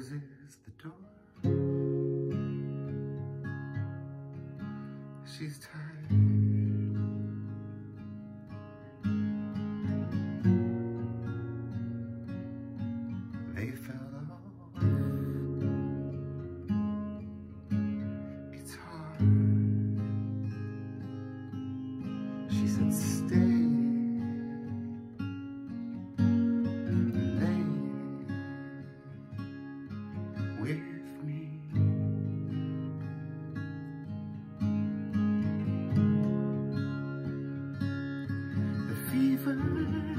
closes the door. She's tired. They fell off. It's hard. She said, stay. 分。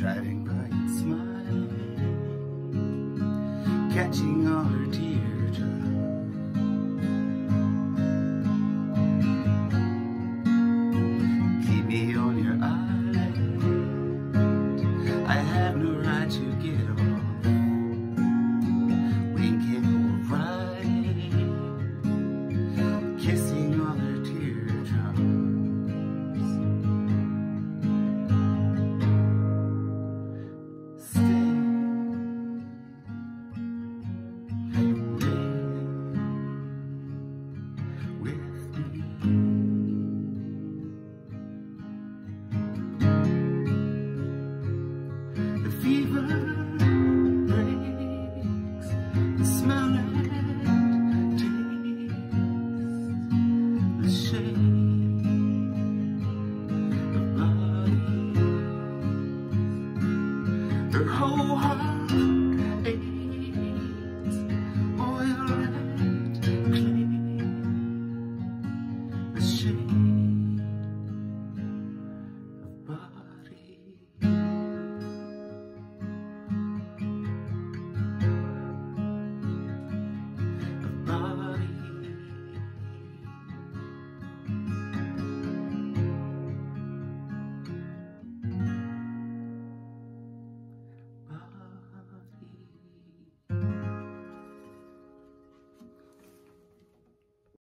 driving by and smiling, catching all her tears. fever breaks the smell and taste the shape of body. Her whole